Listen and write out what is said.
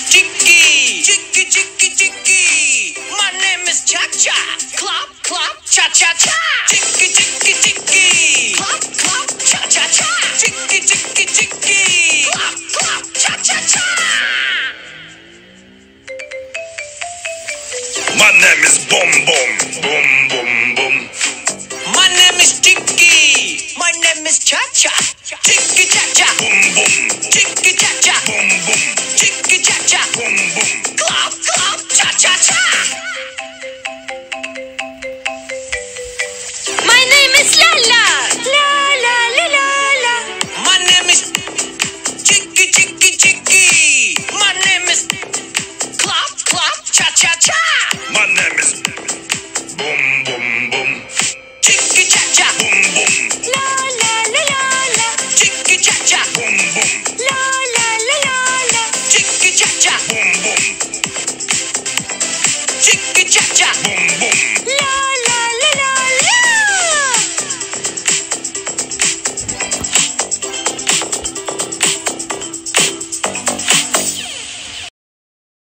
chicky. My name is Cha Cha. Clop, clop, cha cha cha. Chicky, chicky, chicky. Clop, clop, cha cha cha. Chicky, chicky, chicky. Clop, clop, cha cha cha. My name is Boom Boom. Boom Boom Boom. My name is Chicky. My name is Cha Cha. Chicky, cha cha. Boom Cha. Boom Boom. La la la la la. Chicky Cha Cha. Boom Boom. La la la la la. Chicky Cha Cha. Boom Boom. Chicky Cha Cha. Boom Boom.